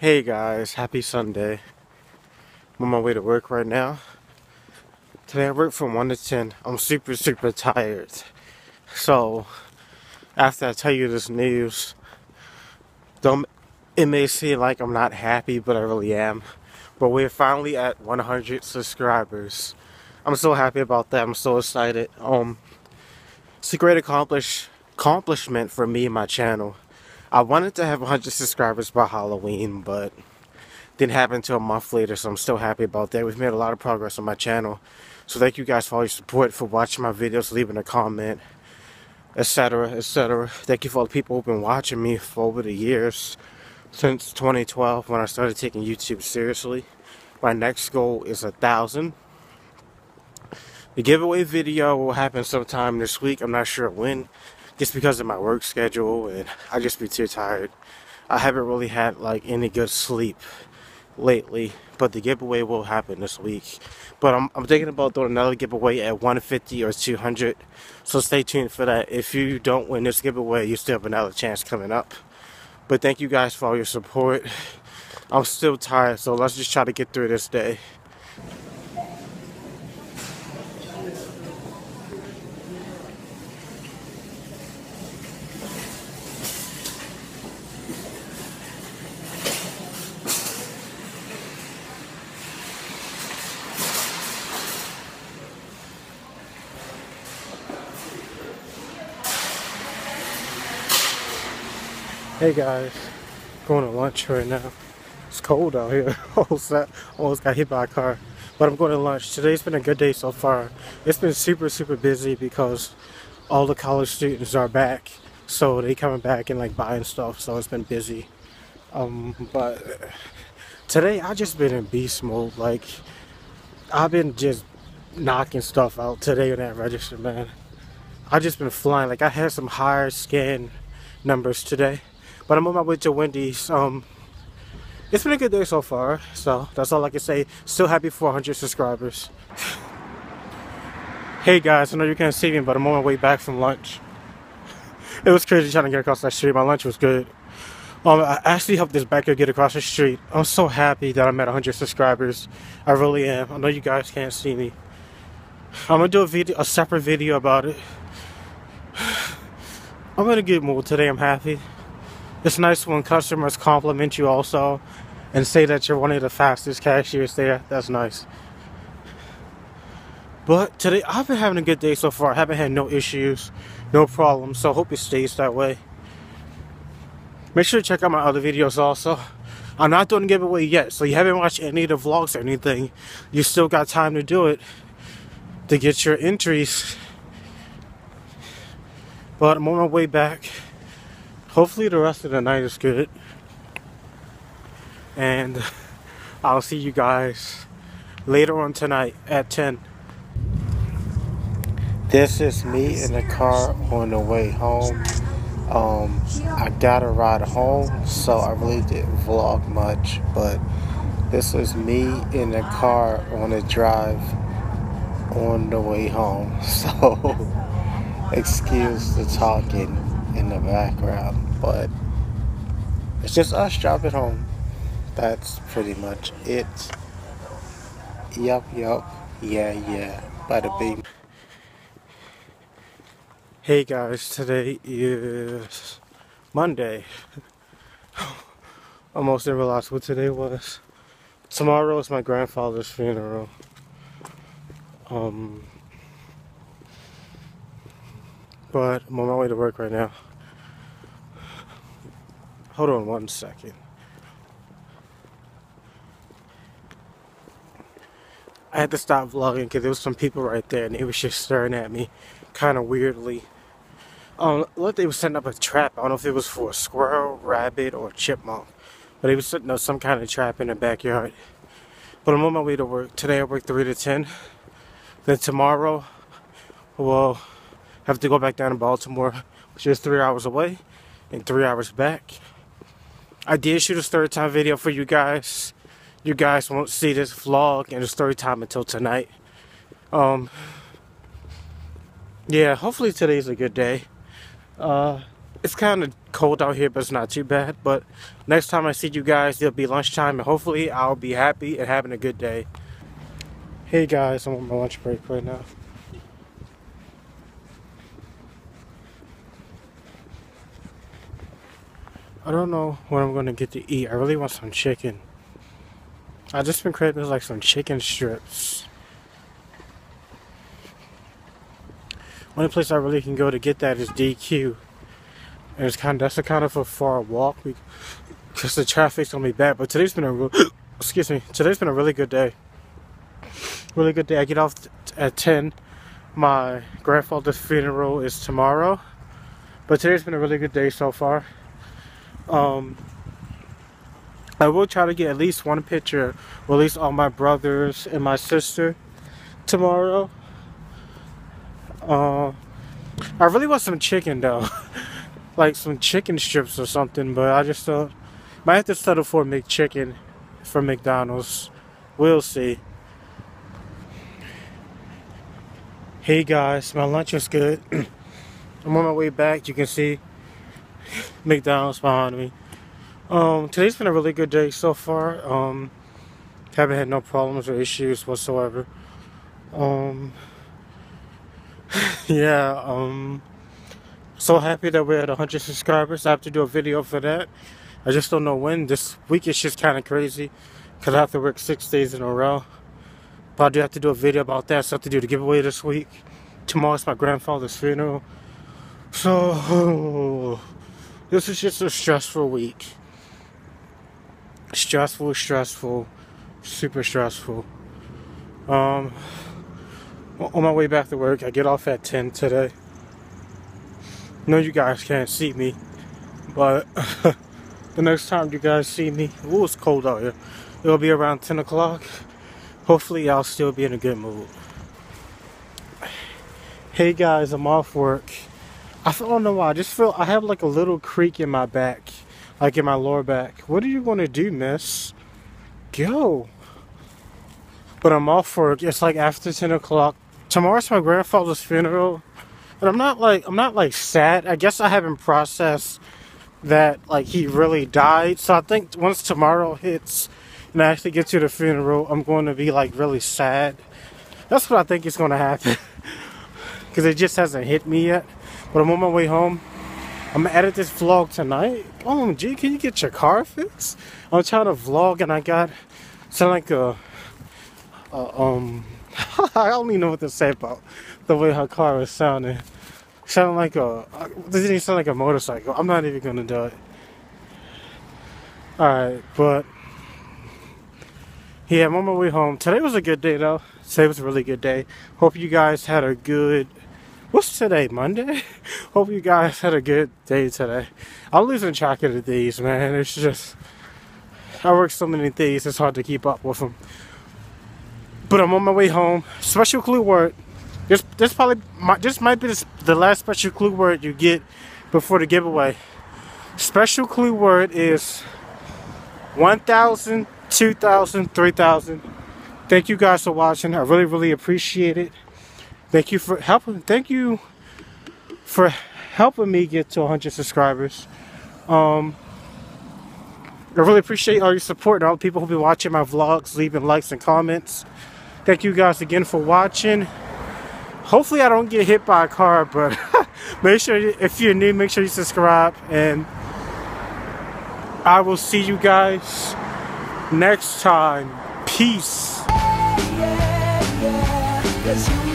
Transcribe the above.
Hey guys, happy Sunday. I'm on my way to work right now. Today I work from 1 to 10. I'm super, super tired. So, after I tell you this news, don't, it may seem like I'm not happy, but I really am. But we're finally at 100 subscribers. I'm so happy about that. I'm so excited. Um, it's a great accomplish, accomplishment for me and my channel. I wanted to have 100 subscribers by Halloween, but didn't happen until a month later, so I'm still happy about that. We've made a lot of progress on my channel. So thank you guys for all your support, for watching my videos, leaving a comment, etc., etc. Thank you for all the people who've been watching me for over the years, since 2012 when I started taking YouTube seriously. My next goal is a thousand. The giveaway video will happen sometime this week. I'm not sure when just because of my work schedule and I just be too tired. I haven't really had like any good sleep lately, but the giveaway will happen this week. But I'm, I'm thinking about doing another giveaway at 150 or 200, so stay tuned for that. If you don't win this giveaway, you still have another chance coming up. But thank you guys for all your support. I'm still tired, so let's just try to get through this day. Hey guys, going to lunch right now. It's cold out here. almost, almost got hit by a car. But I'm going to lunch. Today's been a good day so far. It's been super, super busy because all the college students are back. So they coming back and like buying stuff. So it's been busy. Um, but today I just been in beast mode. Like I've been just knocking stuff out today on that register, man. I just been flying. Like I had some higher scan numbers today. But I'm on my way to Wendy's. Um, it's been a good day so far, so that's all I can say. Still happy 400 subscribers. hey guys, I know you can't see me, but I'm on my way back from lunch. It was crazy trying to get across that street. My lunch was good. Um, I actually helped this biker get across the street. I'm so happy that I'm at 100 subscribers. I really am. I know you guys can't see me. I'm gonna do a video, a separate video about it. I'm in a good mood today. I'm happy. It's nice when customers compliment you also and say that you're one of the fastest cashiers there. That's nice. But today, I've been having a good day so far. I haven't had no issues, no problems. So I hope it stays that way. Make sure to check out my other videos also. I'm not doing a giveaway yet, so you haven't watched any of the vlogs or anything. You still got time to do it to get your entries. But I'm on my way back. Hopefully the rest of the night is good. And I'll see you guys later on tonight at 10. This is me in the car on the way home. Um, I got a ride home, so I really didn't vlog much, but this is me in the car on a drive on the way home. So, excuse the talking in the background, but it's just us driving home. That's pretty much it. Yup, yup, yeah, yeah, bada bing. Hey guys, today is Monday. Almost didn't what today was. Tomorrow is my grandfather's funeral. Um, but I'm on my way to work right now. Hold on one second. I had to stop vlogging because there was some people right there and they was just staring at me kind of weirdly. Um, look, they was setting up a trap. I don't know if it was for a squirrel, rabbit, or chipmunk. But they was setting up some kind of trap in the backyard. But I'm on my way to work. Today I work 3 to 10. Then tomorrow, well, have to go back down to Baltimore, which is three hours away, and three hours back. I did shoot a story time video for you guys. You guys won't see this vlog and the story time until tonight. Um, yeah, hopefully today's a good day. Uh, it's kind of cold out here, but it's not too bad. But next time I see you guys, it'll be lunchtime, and hopefully I'll be happy and having a good day. Hey guys, I'm on my lunch break right now. I don't know what I'm gonna get to eat. I really want some chicken. I just been craving like some chicken strips. Only place I really can go to get that is DQ. And it's kind of, that's a kind of a far walk because the traffic's gonna be bad. But today's been a real, excuse me, today's been a really good day. Really good day. I get off at 10. My grandfather's funeral is tomorrow. But today's been a really good day so far. Um, I will try to get at least one picture, or at least all my brothers and my sister tomorrow. Uh, I really want some chicken though. like some chicken strips or something, but I just don't. Might have to settle for McChicken from McDonald's. We'll see. Hey guys, my lunch was good. I'm on my way back. You can see McDonald's behind me. Um, today's been a really good day so far. Um, haven't had no problems or issues whatsoever. Um, yeah, um, so happy that we're at 100 subscribers. I have to do a video for that. I just don't know when. This week is just kind of crazy because I have to work six days in a row. But I do have to do a video about that. So I have to do the giveaway this week. Tomorrow's my grandfather's funeral. So, this is just a stressful week. Stressful, stressful, super stressful. Um, on my way back to work, I get off at 10 today. Know you guys can't see me, but the next time you guys see me, ooh, it's cold out here. It'll be around 10 o'clock. Hopefully, I'll still be in a good mood. Hey guys, I'm off work. I don't know why. I just feel I have like a little creak in my back, like in my lower back. What are you going to do, miss? Go. But I'm off work. It's like after 10 o'clock. Tomorrow's my grandfather's funeral. And I'm not like I'm not like sad. I guess I haven't processed that like he really died. So I think once tomorrow hits and I actually get to the funeral, I'm going to be like really sad. That's what I think is going to happen. Because it just hasn't hit me yet. But I'm on my way home. I'm gonna edit this vlog tonight. Oh, gee, can you get your car fixed? I'm trying to vlog and I got sound like a, a um I don't even know what to say about the way her car was sounding. Sounded like a. This didn't sound like a motorcycle. I'm not even gonna do it. Alright, but. Yeah, I'm on my way home. Today was a good day though. Today was a really good day. Hope you guys had a good. What's today? Monday? Hope you guys had a good day today. I'm losing track of the days, man. It's just. I work so many days, it's hard to keep up with them. But I'm on my way home. Special clue word. This this probably this might be the last special clue word you get before the giveaway. Special clue word is 1,000, 2,000, 3,000. Thank you guys for watching. I really, really appreciate it. Thank you for helping. Thank you for helping me get to 100 subscribers. Um, I really appreciate all your support and all the people who've been watching my vlogs, leaving likes and comments. Thank you guys again for watching. Hopefully I don't get hit by a car, but make sure, if you're new, make sure you subscribe. And I will see you guys next time. Peace. Yeah, yeah,